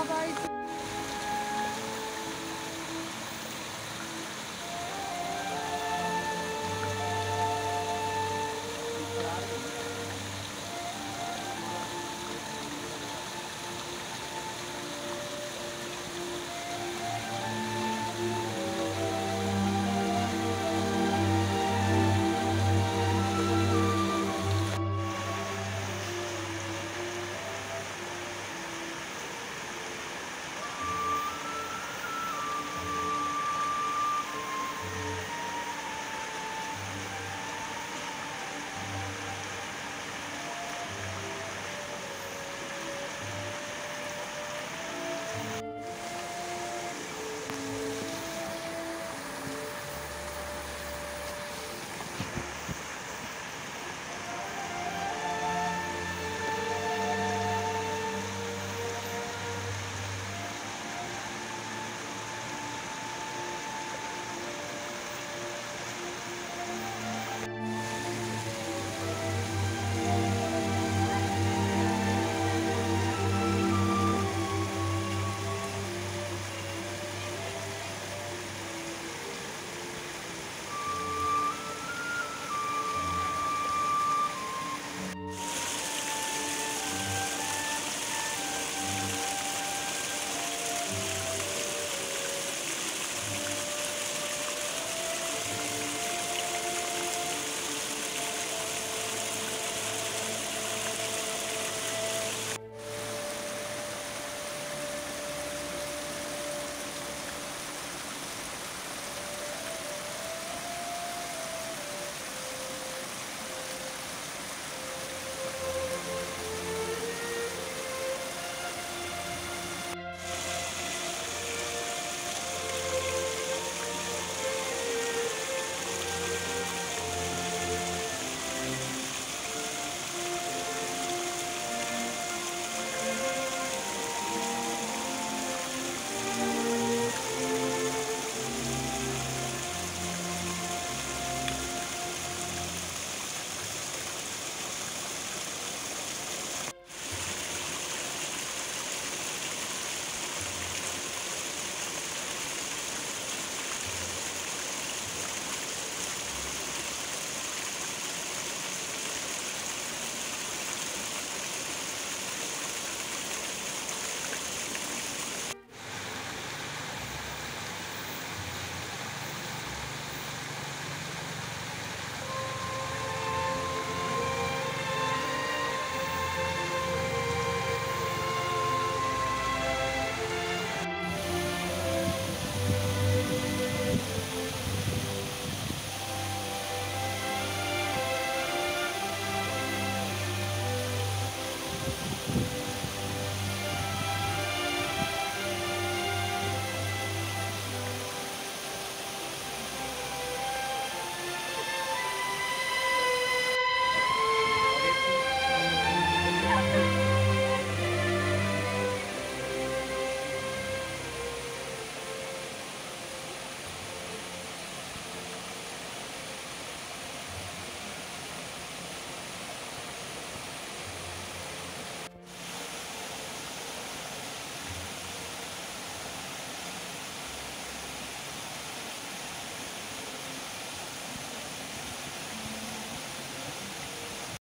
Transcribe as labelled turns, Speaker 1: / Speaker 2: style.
Speaker 1: Arbeit. Bye.